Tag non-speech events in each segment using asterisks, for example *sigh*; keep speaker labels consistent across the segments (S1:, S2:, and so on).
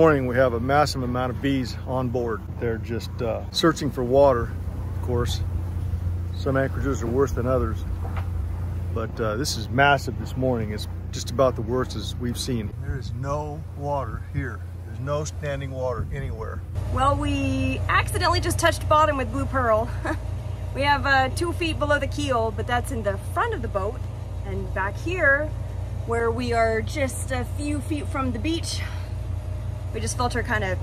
S1: morning we have a massive amount of bees on board. They're just uh, searching for water, of course. Some anchorages are worse than others. But uh, this is massive this morning. It's just about the worst as we've seen. There is no water here. There's no standing water anywhere.
S2: Well, we accidentally just touched bottom with Blue Pearl. *laughs* we have uh, two feet below the keel, but that's in the front of the boat. And back here, where we are just a few feet from the beach, we just felt her kind of,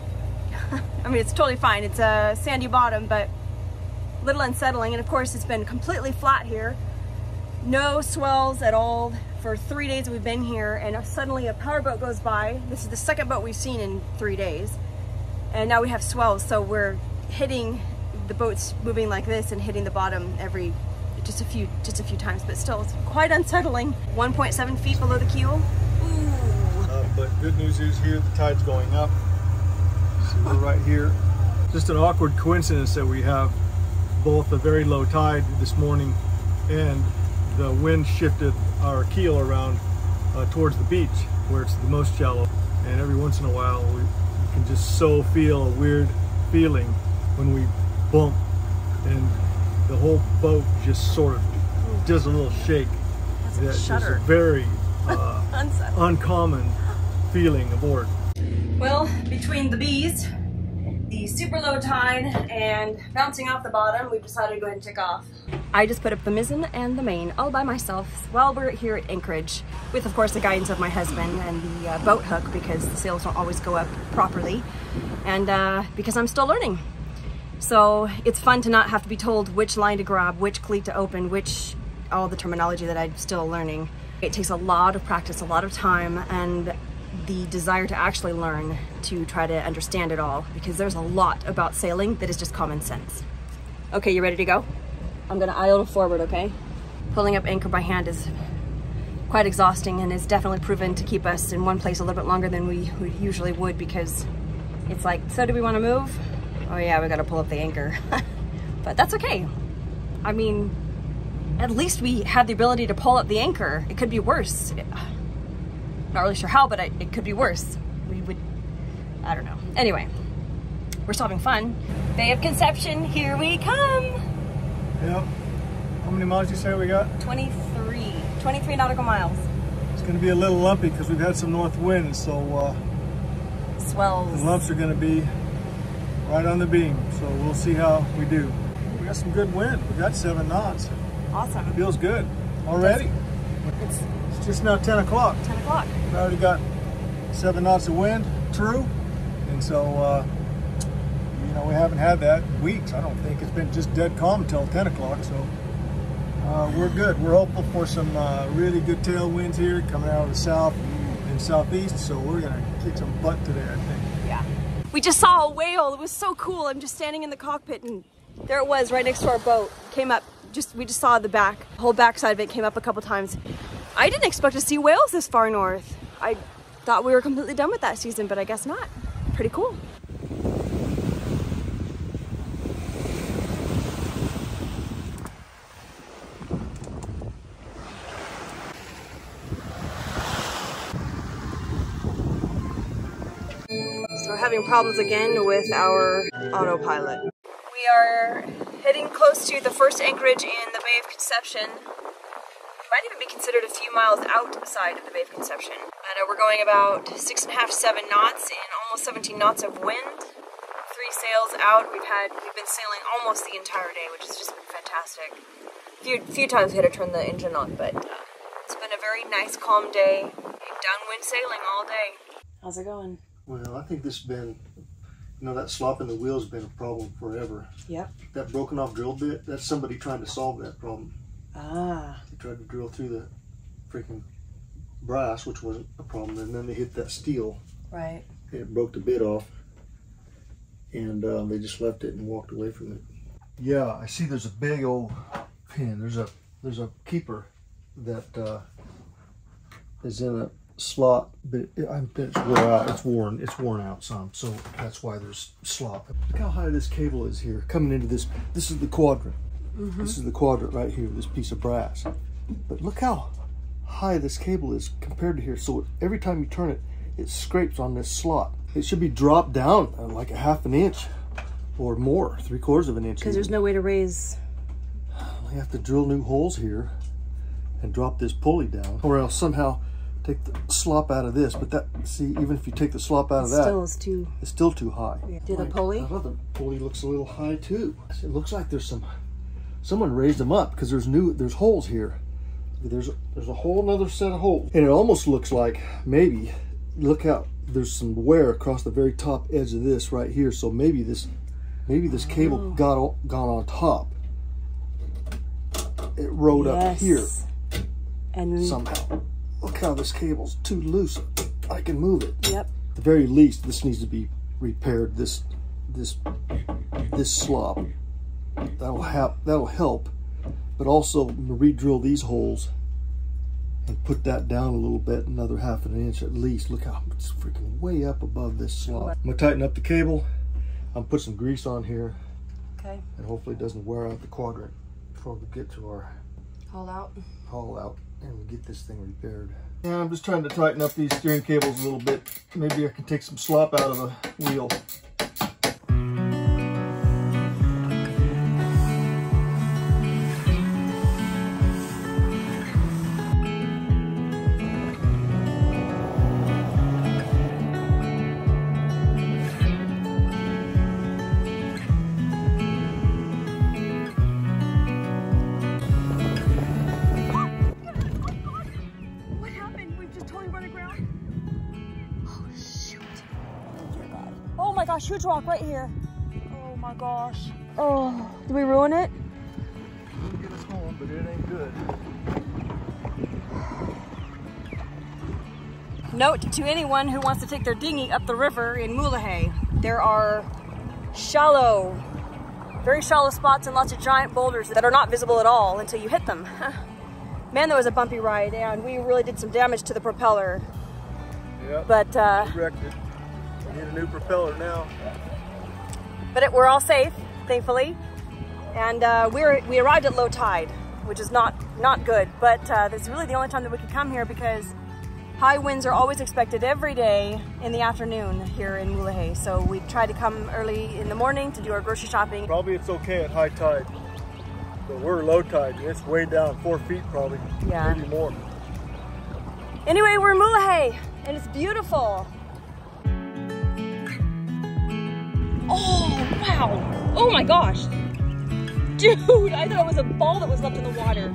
S2: *laughs* I mean, it's totally fine. It's a sandy bottom, but a little unsettling. And of course, it's been completely flat here. No swells at all for three days we've been here. And suddenly a powerboat goes by. This is the second boat we've seen in three days. And now we have swells. So we're hitting the boats moving like this and hitting the bottom every just a few just a few times but still it's quite unsettling 1.7 feet below the keel
S1: but good news is here the tide's going up. So we're right here. Just an awkward coincidence that we have both a very low tide this morning and the wind shifted our keel around uh, towards the beach where it's the most shallow. And every once in a while we, we can just so feel a weird feeling when we bump and the whole boat just sort of does a little shake.
S2: That's a
S1: That is
S2: shudder.
S1: a very uh, *laughs* uncommon feeling aboard.
S2: Well, between the bees, the super low tide, and bouncing off the bottom, we've decided to go ahead and take off. I just put up the mizzen and the main all by myself while we're here at Anchorage, with of course the guidance of my husband and the uh, boat hook because the sails don't always go up properly, and uh, because I'm still learning. So it's fun to not have to be told which line to grab, which cleat to open, which all the terminology that I'm still learning. It takes a lot of practice, a lot of time, and the desire to actually learn to try to understand it all because there's a lot about sailing that is just common sense. Okay, you ready to go? I'm gonna idle forward, okay? Pulling up anchor by hand is quite exhausting and is definitely proven to keep us in one place a little bit longer than we, usually would because it's like, so do we wanna move? Oh yeah, we gotta pull up the anchor. *laughs* but that's okay. I mean, at least we had the ability to pull up the anchor. It could be worse. Not really sure how, but I, it could be worse. We would, I don't know. Anyway, we're still having fun. Bay of Conception, here we come.
S1: Yep. How many miles you say we got?
S2: 23, 23 nautical miles.
S1: It's going to be a little lumpy because we've had some north winds, so uh, the
S2: Swells.
S1: lumps are going to be right on the beam. So we'll see how we do. We got some good wind. We got seven knots.
S2: Awesome.
S1: Feels good already.
S2: It's
S1: just now 10 o'clock.
S2: 10 o'clock.
S1: We already got seven knots of wind, true. And so, uh, you know, we haven't had that in weeks. I don't think it's been just dead calm until 10 o'clock. So uh, we're good. We're hopeful for some uh, really good tailwinds here coming out of the south and southeast. So we're going to kick some butt today, I think.
S2: Yeah. We just saw a whale. It was so cool. I'm just standing in the cockpit and there it was right next to our boat. Came up, just we just saw the back, the whole backside of it came up a couple times. I didn't expect to see whales this far north. I thought we were completely done with that season, but I guess not. Pretty cool. So we're having problems again with our autopilot. We are heading close to the first anchorage in the Bay of Conception. Might even be considered a few miles outside of the Bay of Conception. And uh, we're going about six and a half, seven knots in almost 17 knots of wind. Three sails out. We've had we've been sailing almost the entire day, which has just been fantastic. A few, few times we had to turn the engine on, but uh, it's been a very nice, calm day. Downwind sailing all day. How's it going?
S3: Well, I think this has been, you know, that slop in the wheel's been a problem forever.
S2: Yep.
S3: That broken off drill bit, that's somebody trying to solve that problem.
S2: Ah.
S3: They tried to drill through the freaking brass, which wasn't a problem, and then they hit that steel.
S2: Right.
S3: and It broke the bit off, and um, they just left it and walked away from it. Yeah, I see. There's a big old pin. There's a there's a keeper that uh, is in a slot, but it, I bet it's wore out. It's worn. It's worn out some, so that's why there's slop. Look how high this cable is here, coming into this. This is the quadrant. This is the quadrant right here. This piece of brass. But look how
S1: high this cable is compared to here. So every time you turn it, it scrapes on this slot. It should be dropped down uh, like a half an inch or more, three quarters of an inch.
S2: Because there's no way to raise.
S1: You have to drill new holes here and drop this pulley down or else somehow take the slop out of this. But that, see, even if you take the slop out of that,
S2: Still is too.
S1: it's still too high.
S2: Do the pulley?
S1: I thought the pulley looks a little high too. It looks like there's some, someone raised them up because there's new, there's holes here. There's a, there's a whole another set of holes. And it almost looks like maybe, look out, there's some wear across the very top edge of this right here. So maybe this, maybe this cable
S2: Oh.
S1: got gone on top. It rode up here
S2: And
S1: somehow. Look how this cable's too loose. I can move it
S2: yep.
S1: at the very least, this needs to be repaired. This, this, this slop. That'll help. That'll help, but also I'm gonna re-drill these holes and put that down a little bit, another half an inch at least. Look how it's freaking way up above this slot I'm gonna tighten up the cable. I'm put some grease on here,
S2: Okay.
S1: and hopefully it doesn't wear out the quadrant before we get to our
S2: Haul out.
S1: haul out and we get this thing repaired. Yeah, I'm just trying to tighten up these steering cables a little bit. Maybe I can take some slop out of the wheel.
S2: Right here. Oh my gosh! Oh, did we ruin it?
S1: It'll get us home, but it ain't good.
S2: Note to anyone who wants to take their dinghy up the river in Mulegé, there are shallow, very shallow spots and lots of giant boulders that are not visible at all until you hit them. *laughs* Man, that was a bumpy ride, and we really did some damage to the propeller.
S4: Yep.
S2: But uh,
S4: Wrecked it. We need a new propeller now.
S2: But it, we're all safe, thankfully. And uh, we were we arrived at low tide, which is not not good. But uh, that's really the only time that we could come here because high winds are always expected every day in the afternoon here in Mulegé. So we tried to come early in the morning to do our grocery shopping.
S4: Probably it's okay at high tide. But we're low tide. It's way down, four feet probably.
S2: Yeah.
S4: Maybe more.
S2: Anyway, we're in Mulegé and it's beautiful. Wow! Oh my gosh, dude! I thought it was a ball that was left in the water.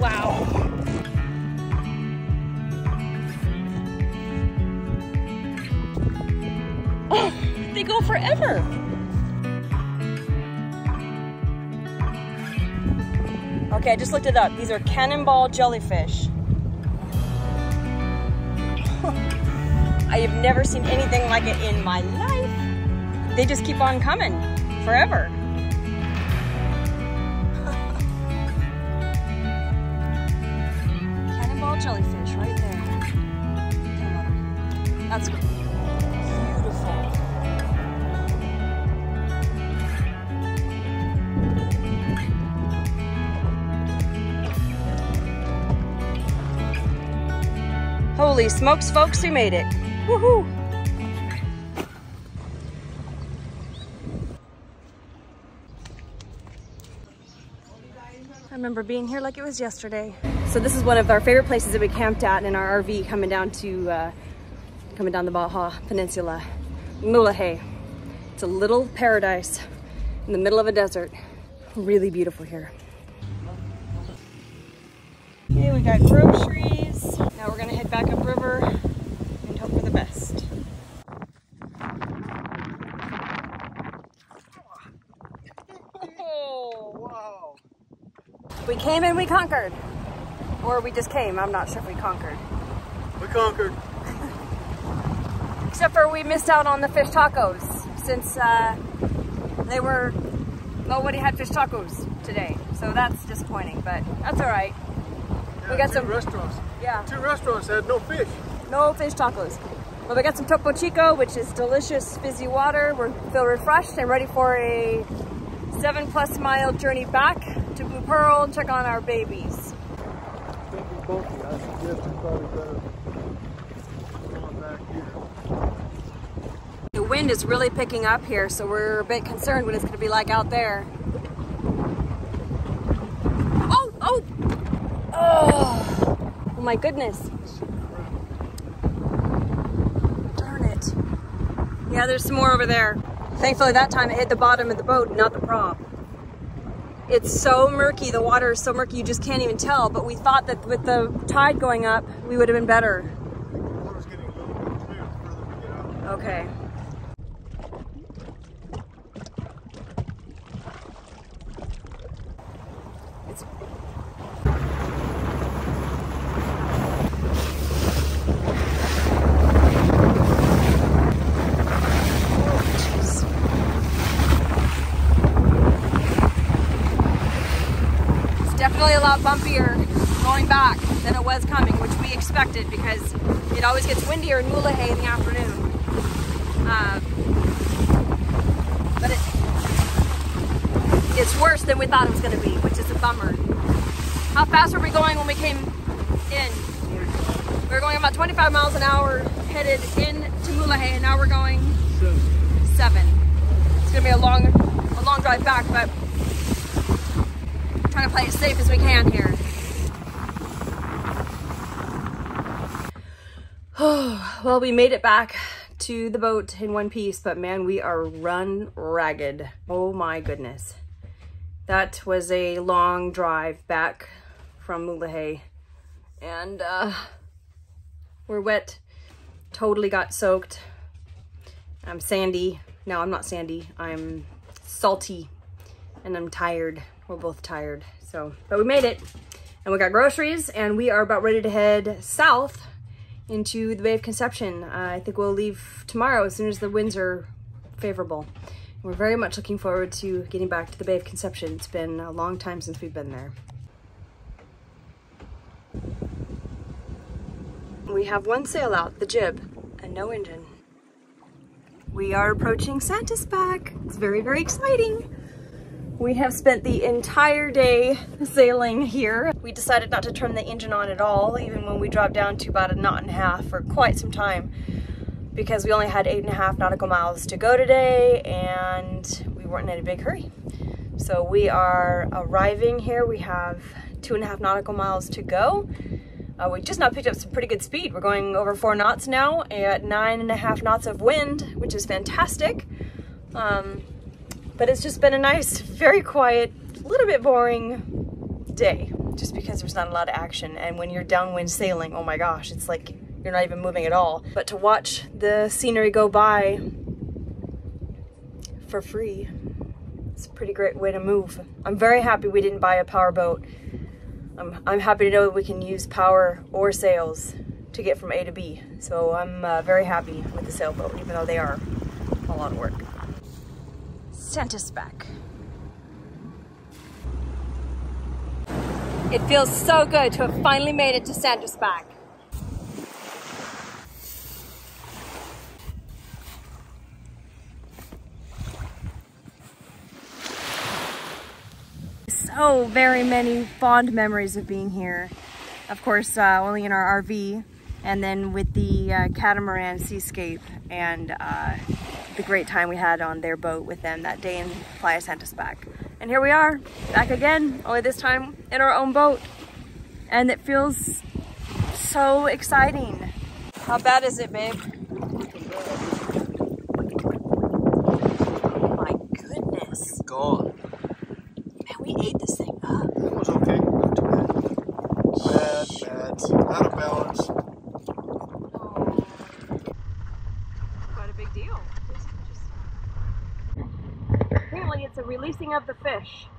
S2: Wow. Oh, they go forever. Okay, I just looked it up. These are cannonball jellyfish. I have never seen anything like it in my life. They just keep on coming forever. *laughs* Cannonball jellyfish right there. That's beautiful. Holy smokes, folks, we made it. Woohoo! I remember being here like it was yesterday. So this is one of our favorite places that we camped at in our RV coming down to, uh, coming down the Baja Peninsula, Mulegé. It's a little paradise in the middle of a desert. Really beautiful here. Okay, we got groceries. Now we're gonna head back upriver and hope for the best. Oh, we came and we conquered. Or we just came, I'm not sure if we conquered.
S4: We conquered. *laughs*
S2: Except for we missed out on the fish tacos since uh, they were, nobody had fish tacos today. So that's disappointing, but that's all right.
S4: Yeah,
S2: got
S4: two
S2: some-
S4: restaurants.
S2: Yeah.
S4: Two restaurants had no fish.
S2: No fish tacos. But we got some Topo Chico, which is delicious fizzy water. We're feel refreshed and ready for a seven plus mile journey back to Blue Pearl and check on our babies. The wind is really picking up here, so we're a bit concerned what it's going to be like out there. Oh, oh, oh, oh my goodness. Darn it. Yeah, there's some more over there. Thankfully that time it hit the bottom of the boat, not the prop. It's so murky, the water is so murky you just can't even tell, but we thought that with the tide going up, we would have been better. Okay. Definitely a lot bumpier going back than it was coming, which we expected because it always gets windier in Mulegé in the afternoon. Uh, but it, it's worse than we thought it was going to be, which is a bummer. How fast were we going when we came in? We were going about 25 miles an hour headed in to Mulegé, and now we're going seven. It's going to be a long, a long drive back, but trying to play it safe as we can here. Oh *sighs* well, we made it back to the boat in one piece, but man, we are run ragged. Oh my goodness. That was a long drive back from Mulegé. And uh, we're wet, totally got soaked. I'm sandy. No, I'm not sandy. I'm salty and I'm tired. We're both tired. So, but we made it and we got groceries and we are about ready to head south into the Bay of Conception. Uh, I think we'll leave tomorrow as soon as the winds are favorable. We're very much looking forward to getting back to the Bay of Conception. It's been a long time since we've been there. We have one sail out, the jib, and no engine. We are approaching Santispac. It's very, very exciting. We have spent the entire day sailing here. We decided not to turn the engine on at all, even when we dropped down to about a knot and a half for quite some time because we only had eight and a half nautical miles to go today and we weren't in a big hurry. So we are arriving here. We have two and a half nautical miles to go. Uh, we just now picked up some pretty good speed. We're going over four knots now at nine and a half knots of wind, which is fantastic. Um, but it's just been a nice, very quiet, little bit boring day just because there's not a lot of action. And when you're downwind sailing, oh my gosh, it's like you're not even moving at all. But to watch the scenery go by for free, it's a pretty great way to move. I'm very happy we didn't buy a power boat. I'm, I'm happy to know that we can use power or sails to get from A to B. So I'm uh, very happy with the sailboat, even though they are a lot of work. Santispac. It feels so good to have finally made it to Santispac. So very many fond memories of being here. Of course, uh, only in our RV, and then with the uh, catamaran seascape and uh, the great time we had on their boat with them that day in Playa Santispac, And here we are, back again, only this time in our own boat. And it feels so exciting. How bad is it, babe? Oh my goodness.
S1: Gone.
S2: Man, we ate this thing up.
S1: It was okay. Not too bad. Bad, bad. Out of balance.
S2: Oh. Quite a big deal. It's just- A releasing of the fish.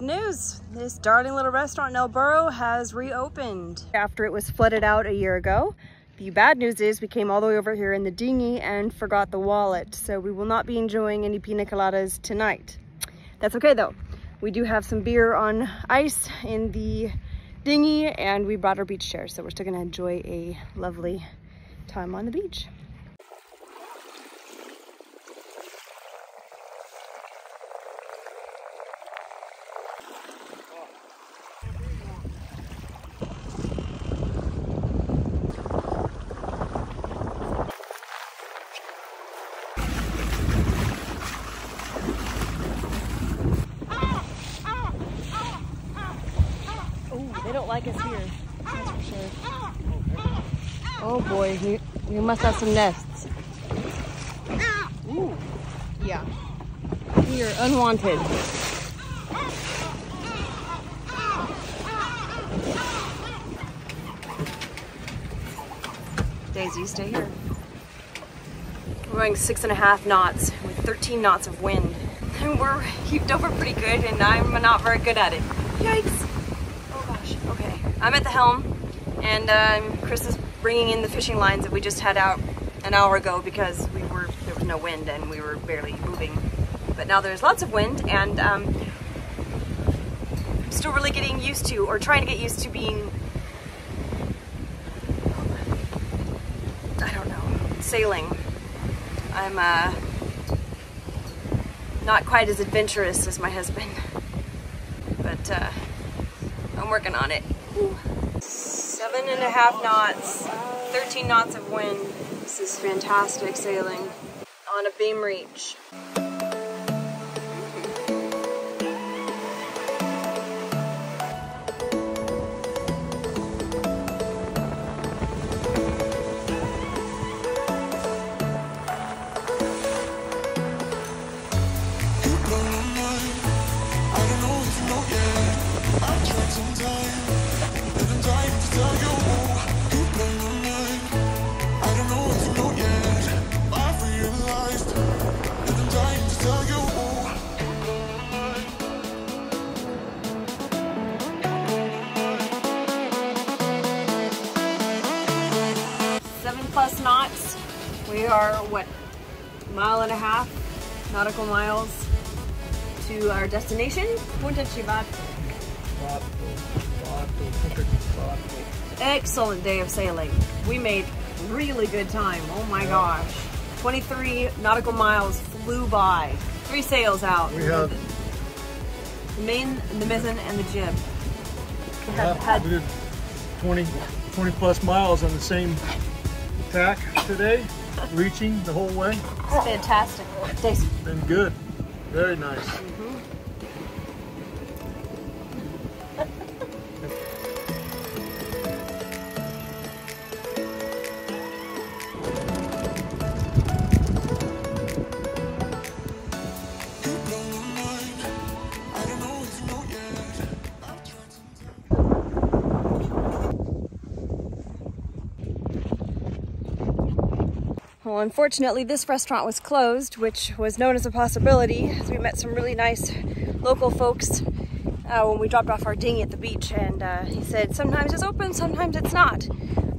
S2: Good news. This darling little restaurant in El Burro has reopened after it was flooded out a year ago. The bad news is we came all the way over here in the dinghy and forgot the wallet, so we will not be enjoying any pina coladas tonight. That's okay though. We do have some beer on ice in the dinghy and we brought our beach chairs, so we're still gonna enjoy a lovely time on the beach. They don't like us here, that's for sure. Oh boy, we, must have some nests. Ooh, yeah. We are unwanted. Daisy, stay here. We're going six and a half knots with 13 knots of wind. *laughs* And we're heaped over pretty good and I'm not very good at it. Yikes. Oh gosh, okay. I'm at the helm and um, Chris is bringing in the fishing lines that we just had out an hour ago because we were there was no wind and we were barely moving. But now there's lots of wind and um, I'm still really getting used to or trying to get used to being I don't know, sailing. I'm uh, not quite as adventurous as my husband, but uh, I'm working on it. Ooh. Seven and a half knots, 13 knots of wind. This is fantastic sailing on a beam reach. Nautical miles to our destination, Punta Chivato. Excellent day of sailing. We made really good time. Oh my gosh. 23 nautical miles flew by. Three sails out.
S4: We have
S2: The main, the mizzen, and the jib. We had
S4: we did 20, 20 plus miles on the same tack today, reaching the whole way.
S2: it's fantastic. Daisy.
S4: Been good. Very nice.
S2: Unfortunately, this restaurant was closed, which was known as a possibility, as we met some really nice local folks uh, when we dropped off our dinghy at the beach, and uh, he said sometimes it's open, sometimes it's not.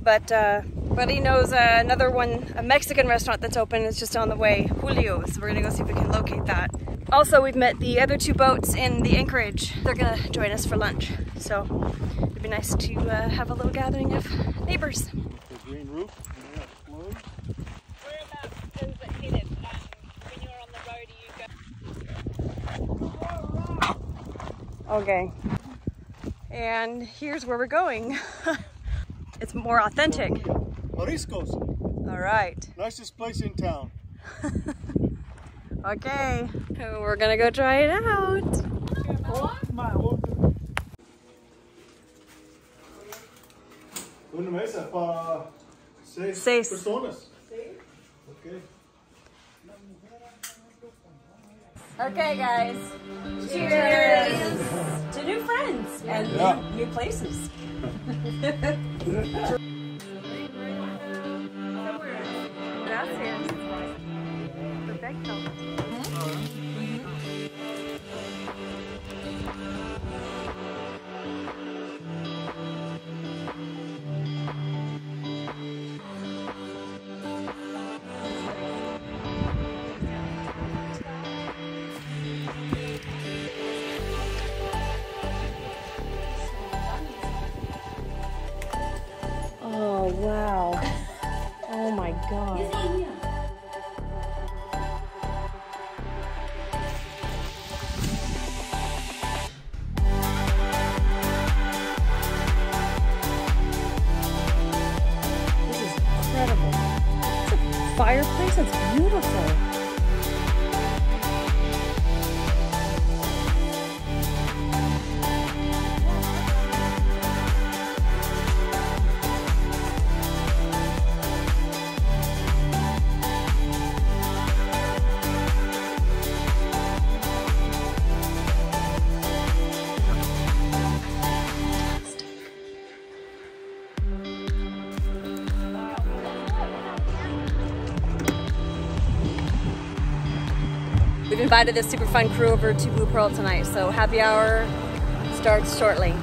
S2: But uh, but he knows uh, another one, a Mexican restaurant that's open. It's just on the way, Julio's. So we're gonna go see if we can locate that. Also, we've met the other two boats in the anchorage. They're gonna join us for lunch, so it'd be nice to uh, have a little gathering of neighbors.
S4: The green roof. and that's closed.
S5: Whereabouts is it headed? Um, when you're on the road, are you go?
S2: Okay. And here's where we're going. *laughs* it's more authentic.
S4: Mariscos,
S2: All right.
S4: nicest place in town. *laughs*
S2: Okay. We're gonna go try it out.
S4: Una mesa para seis,
S2: Seis.
S4: personas. Okay.
S2: Okay, guys. Cheers to new friends and
S4: Yeah.
S2: new, new places. *laughs* Wow. Oh my god. Invited this super fun crew over to Blue Pearl tonight, so happy hour starts shortly.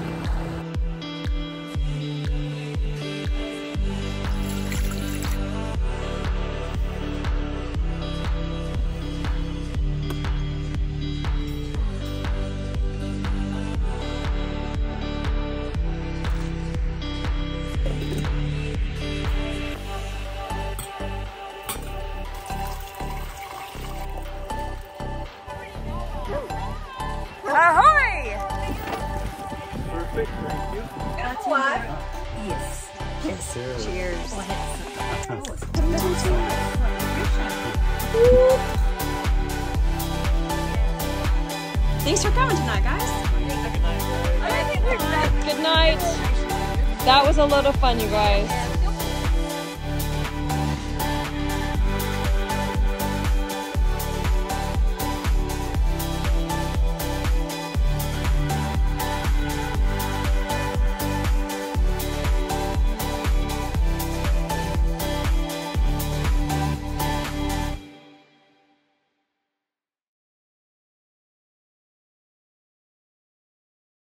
S4: You.
S2: Yes. Yes. Cheers. Thanks for coming tonight, guys.
S5: Good night. That was a lot of fun, you guys.